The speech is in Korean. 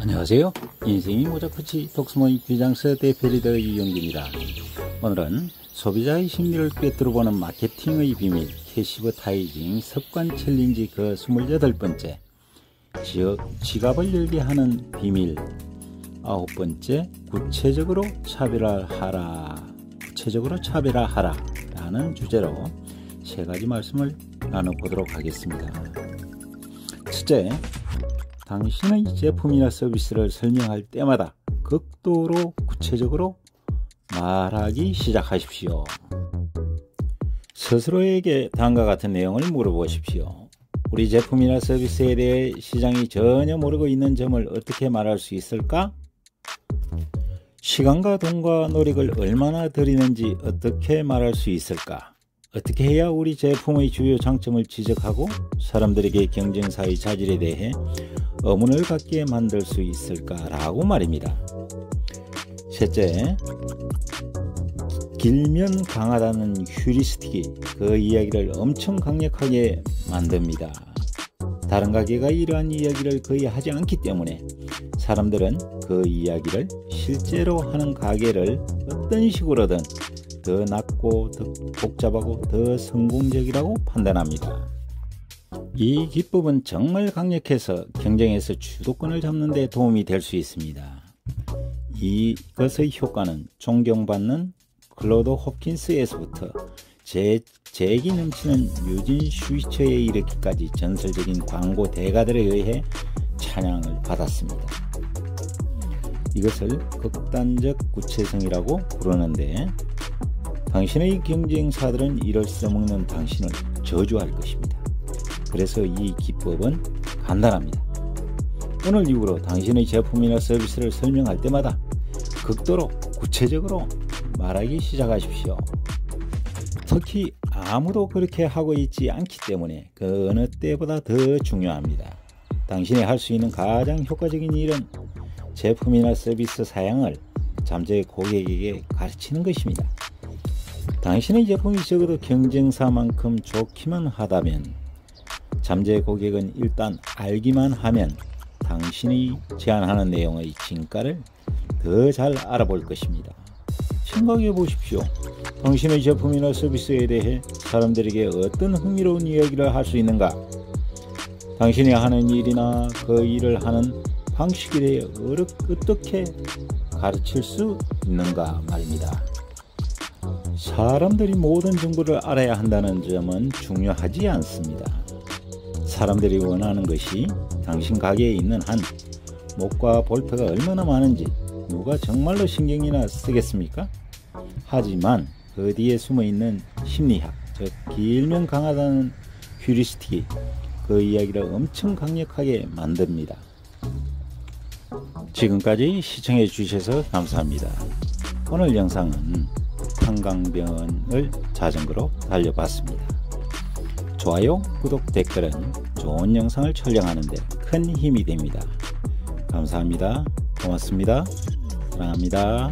안녕하세요. 인생이모작코치 독스모의 비장서 대표리더 이용규입니다. 오늘은 소비자의 심리를 꿰뚫어보는 마케팅의 비밀 Cashvertising 습관 챌린지 그 28번째 지역 지갑을 열게 하는 비밀 아홉 번째 구체적으로 차별화하라 구체적으로 차별화하라 라는 주제로 세 가지 말씀을 나눠보도록 하겠습니다. 첫째, 당신의 제품이나 서비스를 설명할 때마다 극도로 구체적으로 말하기 시작하십시오. 스스로에게 다음과 같은 내용을 물어보십시오. 우리 제품이나 서비스에 대해 시장이 전혀 모르고 있는 점을 어떻게 말할 수 있을까? 시간과 돈과 노력을 얼마나 들이는지 어떻게 말할 수 있을까? 어떻게 해야 우리 제품의 주요 장점을 지적하고 사람들에게 경쟁사의 자질에 대해 의문을 갖게 만들 수 있을까라고 말입니다. 셋째, 길면 강하다는 휴리스틱이 그 이야기를 엄청 강력하게 만듭니다. 다른 가게가 이러한 이야기를 거의 하지 않기 때문에 사람들은 그 이야기를 실제로 하는 가게를 어떤 식으로든 더 낫고 더 복잡하고 더 성공적이라고 판단합니다. 이 기법은 정말 강력해서 경쟁에서 주도권을 잡는 데 도움이 될 수 있습니다. 이것의 효과는 존경받는 클로드 호킨스에서부터 제, 재기 넘치는 유진 슈이처에 이르기까지 전설적인 광고 대가들에 의해 찬양을 받았습니다. 이것을 극단적 구체성이라고 부르는데 당신의 경쟁사들은 이를 써먹는 당신을 저주할 것입니다. 그래서 이 기법은 간단합니다. 오늘 이후로 당신의 제품이나 서비스를 설명할 때마다 극도로 구체적으로 말하기 시작하십시오. 특히 아무도 그렇게 하고 있지 않기 때문에 그 어느 때보다 더 중요합니다. 당신이 할 수 있는 가장 효과적인 일은 제품이나 서비스 사양을 잠재 고객에게 가르치는 것입니다. 당신의 제품이 적어도 경쟁사만큼 좋기만 하다면 잠재 고객은 일단 알기만 하면 당신이 제안하는 내용의 진가를 더 잘 알아볼 것입니다. 생각해 보십시오. 당신의 제품이나 서비스에 대해 사람들에게 어떤 흥미로운 이야기를 할 수 있는가? 당신이 하는 일이나 그 일을 하는 방식에 대해 어떻게 가르칠 수 있는가 말입니다. 사람들이 모든 정보를 알아야 한다는 점은 중요하지 않습니다. 사람들이 원하는 것이 당신 가게에 있는 한 목과 볼트가 얼마나 많은지 누가 정말로 신경이나 쓰겠습니까? 하지만 그 뒤에 숨어 있는 심리학, 즉 길면 강하다는 휴리스틱이 그 이야기를 엄청 강력하게 만듭니다. 지금까지 시청해 주셔서 감사합니다. 오늘 영상은 한강변을 자전거로 달려봤습니다. 좋아요, 구독, 댓글은 좋은 영상을 촬영하는데 큰 힘이 됩니다. 감사합니다. 고맙습니다. 사랑합니다.